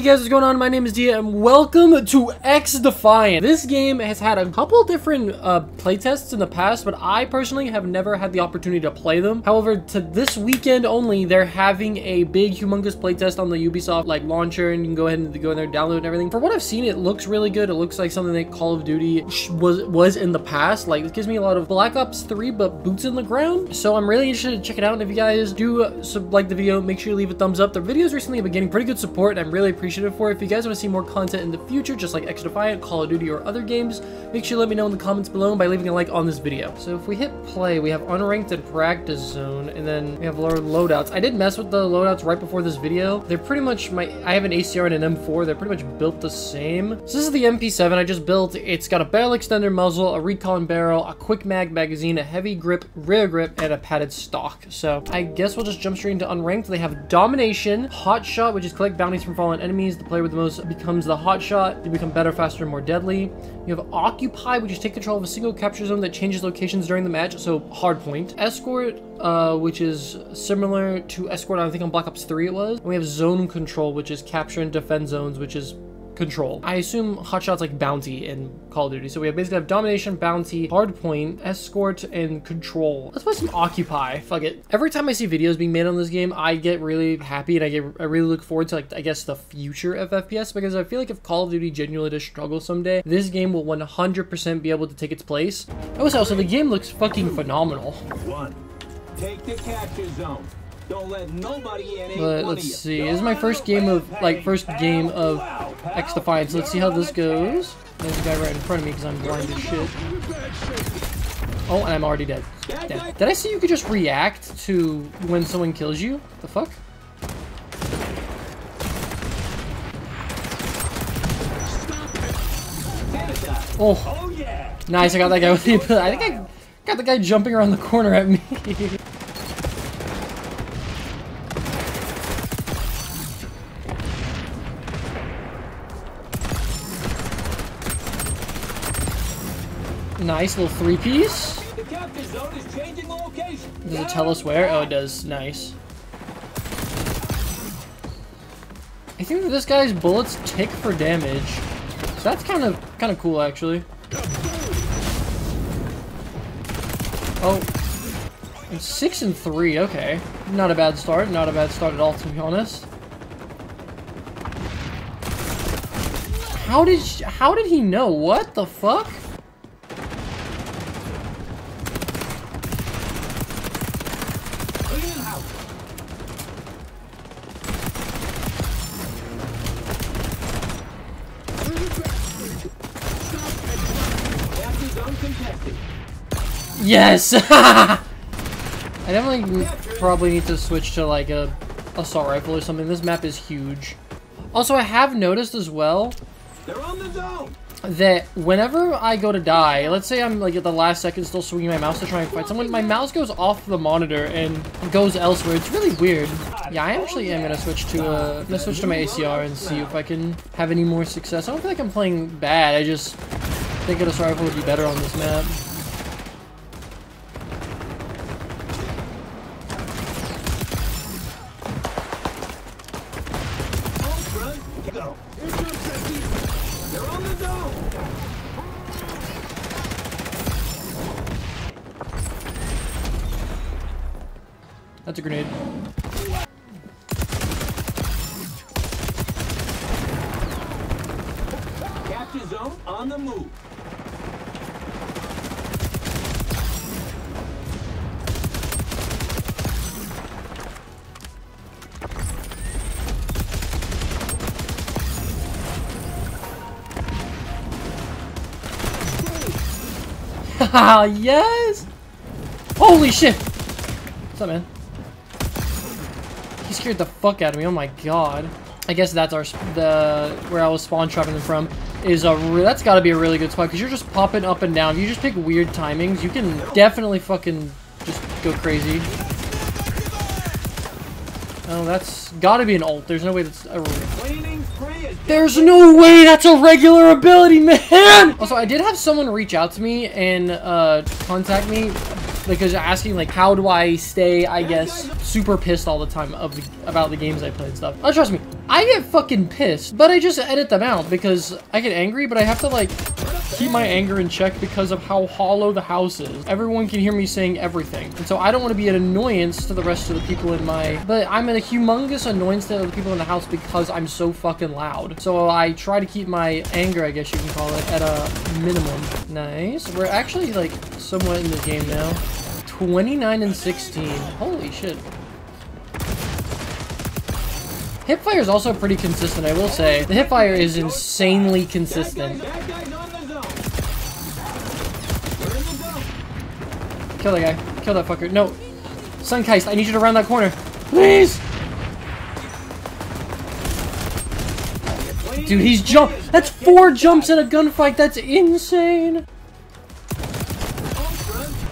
Hey guys, what's going on? My name is Dia and welcome to X Defiant. This game has had a couple different uh, playtests in the past, but I personally have never had the opportunity to play them. However, to this weekend only, they're having a big, humongous playtest on the Ubisoft like launcher, and you can go ahead and go in there, download and everything. For what I've seen, it looks really good. It looks like something that Call of Duty was was in the past. Like, it gives me a lot of Black Ops 3, but boots in the ground. So I'm really interested to check it out. And if you guys do uh, like the video, make sure you leave a thumbs up. The videos recently have been getting pretty good support, and I'm really appreciative for. If you guys want to see more content in the future, just like Defiant, Call of Duty, or other games, make sure you let me know in the comments below by leaving a like on this video. So if we hit play, we have unranked and practice zone, and then we have lower loadouts. I did mess with the loadouts right before this video. They're pretty much my, I have an ACR and an M4. They're pretty much built the same. So this is the MP7 I just built. It's got a barrel extender muzzle, a recon barrel, a quick mag magazine, a heavy grip, rear grip, and a padded stock. So I guess we'll just jump straight into unranked. They have domination, hot shot, which is collect bounties from fallen enemies. The player with the most becomes the hot shot. You become better, faster, and more deadly. You have occupy, which is take control of a single capture zone that changes locations during the match. So hard point. Escort, uh, which is similar to escort. I think on Black Ops 3 it was. And we have zone control, which is capture and defend zones, which is control. I assume hotshot's like bounty in Call of Duty. So we have basically have domination, bounty, hardpoint, escort, and control. Let's play some occupy. Fuck it. Every time I see videos being made on this game, I get really happy and I get I really look forward to like I guess the future of FPS because I feel like if Call of Duty genuinely does struggle someday, this game will 100% be able to take its place. Oh, so the game looks fucking phenomenal. One. Take the capture zone. Don't let nobody in. But let's see. This is my first game of like first game of X Defiance. Let's see how this goes. There's a guy right in front of me because I'm blind as shit. Oh, and I'm already dead. Damn. Did I see you could just react to when someone kills you? The fuck? Oh, oh nice! I got that guy with the. I think I got the guy jumping around the corner at me. Nice little three piece. Does it tell us where? Oh, it does. Nice. I think that this guy's bullets tick for damage. So that's kind of kind of cool, actually. Oh, it's six and three. Okay, not a bad start. Not a bad start at all, to be honest. How did how did he know? What the fuck? Yes! I definitely probably need to switch to like a assault rifle or something. This map is huge. Also, I have noticed as well that whenever I go to die, let's say I'm like at the last second still swinging my mouse to try and fight someone, my mouse goes off the monitor and goes elsewhere. It's really weird. Yeah, I actually am gonna switch to uh, gonna switch to my ACR and see if I can have any more success. I don't feel like I'm playing bad. I just think an assault rifle would be better on this map. Capture zone on the move. yes! Holy shit! What's up, man? He scared the fuck out of me. Oh my god. I guess that's our the where I was spawn trapping them from is a that's got to be a really good spot because you're just popping up and down. You just pick weird timings, you can definitely fucking just go crazy. Oh, that's got to be an ult. There's no way that's a there's no way that's a regular ability, man! Also, I did have someone reach out to me and uh, contact me because asking like how do I stay I guess super pissed all the time of the, about the games I play and stuff. Oh, trust me, I get fucking pissed, but I just edit them out because I get angry, but I have to like keep my anger in check because of how hollow the house is. Everyone can hear me saying everything. And so I don't want to be an annoyance to the rest of the people in my, but I'm in a humongous annoyance to the people in the house because I'm so fucking loud. So I try to keep my anger, I guess you can call it, at a minimum. Nice. We're actually like somewhat in the game now. 29 and 16. Holy shit. Hipfire is also pretty consistent, I will say. The hipfire is insanely consistent. Kill that guy. Kill that fucker. No. Sunkeist, I need you to round that corner. Please! Dude, he's jump- That's four jumps in a gunfight! That's insane!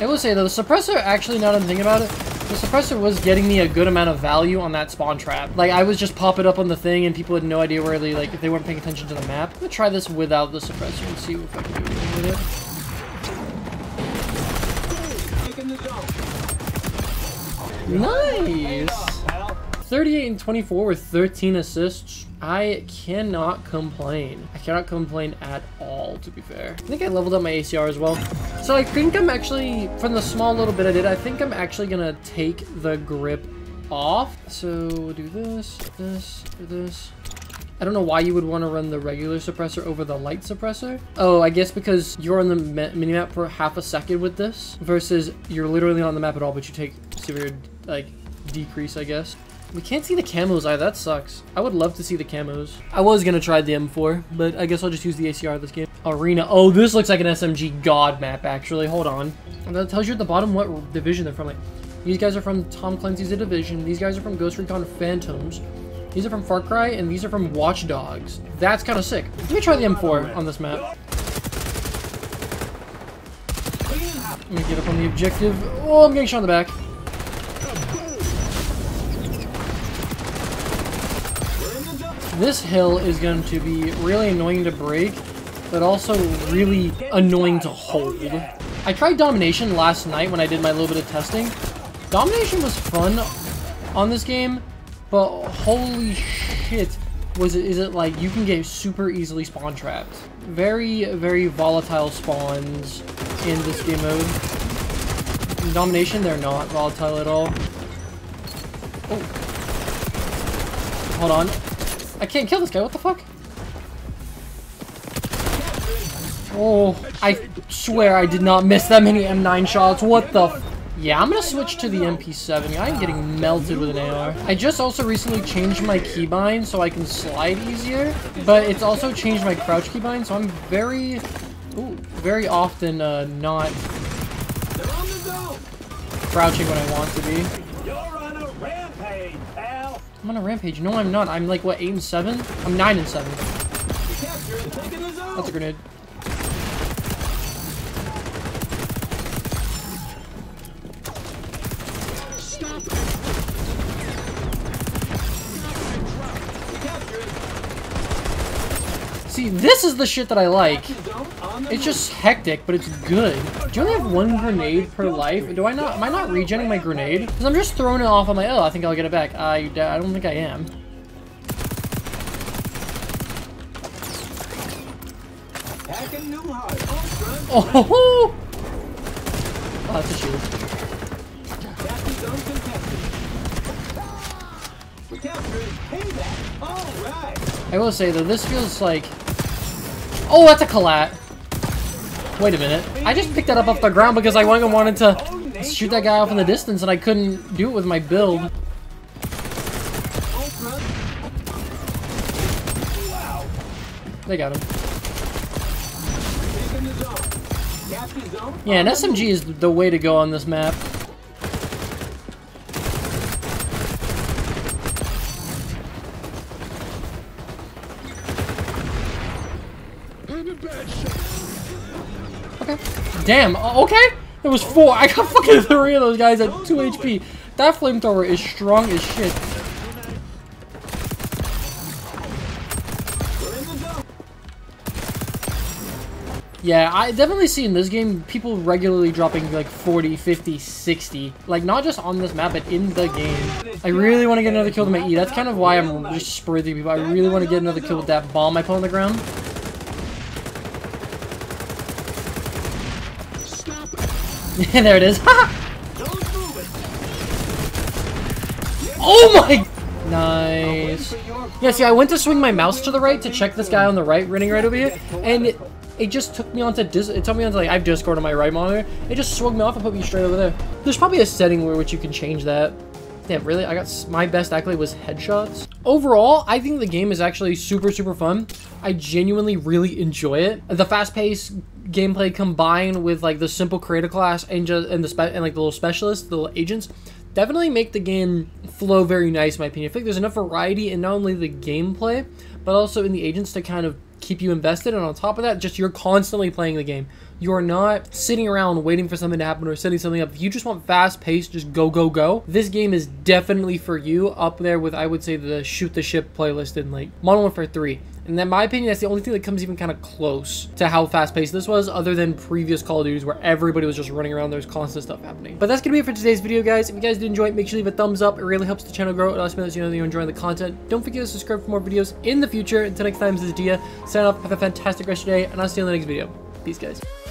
I will say though, the suppressor actually, now that I'm thinking about it, the suppressor was getting me a good amount of value on that spawn trap. Like, I was just popping up on the thing and people had no idea where they, like, if they weren't paying attention to the map. I'm gonna try this without the suppressor and see if I can do anything with it. Nice! 38 and 24 with 13 assists. I cannot complain. I cannot complain at all, to be fair. I think I leveled up my ACR as well. So I think I'm actually, from the small little bit I did, I think I'm actually gonna take the grip off. So we'll do this, this, this. I don't know why you would want to run the regular suppressor over the light suppressor. Oh, I guess because you're on the mi- minimap for half a second with this versus you're literally not on the map at all, but you take severe, like, decrease, I guess. We can't see the camos either. That sucks. I would love to see the camos. I was to try the M4, but I guess I'll just use the ACR this game. Arena. Oh, this looks like an SMG God map, actually. Hold on. And that tells you at the bottom what division they're from. Like, these guys are from Tom Clancy's The Division. These guys are from Ghost Recon Phantoms. These are from Far Cry, and these are from Watch Dogs. That's kind of sick. Let me try the M4 on this map. Let me get up on the objective. Oh, I'm getting shot in the back. This hill is going to be really annoying to break, but also really annoying to hold. I tried Domination last night when I did my little bit of testing. Domination was fun on this game, but holy shit, was it, is it like you can get super easily spawn trapped. Very, very volatile spawns in this game mode. In Domination, they're not volatile at all. Oh. Hold on. I can't kill this guy, what the fuck? Oh, I swear I did not miss that many M9 shots. What the f- Yeah, I'm gonna switch to the MP7. I'm getting melted with an AR. I just also recently changed my keybind so I can slide easier, but it's also changed my crouch keybind, so I'm very, ooh, very often uh, not They're on the zone. crouching when I want to be. You're on a rampage, pal. I'm on a rampage. No, I'm not. I'm like, what, 8 and 7? I'm 9 and 7. The capture is taking the zone. That's a grenade. See, this is the shit that I like. the zone on the It's just hectic, but it's good. Do you only have one grenade per life? Do I not? Am I not regenning my grenade? Because I'm just throwing it off on my. Oh, I think I'll get it back. I I don't think I am. Packing new hard. Front. Oh, oh that's a shield. Capture zone contested. The ah! capture is payback. All right. I will say though, this feels like. Oh, that's a collat. Wait a minute. I just picked that up off the ground because I wanted to shoot that guy off in the distance and I couldn't do it with my build. They got him. Yeah, an SMG is the way to go on this map. Damn, uh, okay? There was four. I got fucking three of those guys at 2 HP. That flamethrower is strong as shit. Yeah, I definitely see in this game people regularly dropping like 40, 50, 60. Like, not just on this map, but in the game. I really want to get another kill to my E. That's kind of why I'm just spurting people. I really want to get another kill with that bomb I put on the ground. there it is. oh my... Nice. Yeah, see, I went to swing my mouse to the right to check this guy on the right running right over here, and it, it just took me onto dis it took me onto like I have Discord on my right monitor. It just swung me off and put me straight over there. There's probably a setting where which you can change that. Really? I got my best accolade was headshots. Overall, I think the game is actually super, super fun. I genuinely really enjoy it. The fast-paced gameplay combined with like the simple creator class and just and the and like the little specialists, the little agents, definitely make the game flow very nice, in my opinion. I think there's enough variety in not only the gameplay, but also in the agents to kind of keep you invested. And on top of that, just you're constantly playing the game. You are not sitting around waiting for something to happen or setting something up. If you just want fast pace, just go, go, go. This game is definitely for you up there with, I would say, the shoot the ship playlist in like Modern Warfare 3. And in my opinion, that's the only thing that comes even kind of close to how fast-paced this was, other than previous Call of Duties where everybody was just running around, there's constant stuff happening. But that's going to be it for today's video, guys. If you guys did enjoy it, make sure to leave a thumbs up. It really helps the channel grow. It also lets you know that you're enjoying the content. Don't forget to subscribe for more videos in the future. Until next time, this is Dia. Sign off. Have a fantastic rest of your day, and I'll see you in the next video. Peace, guys.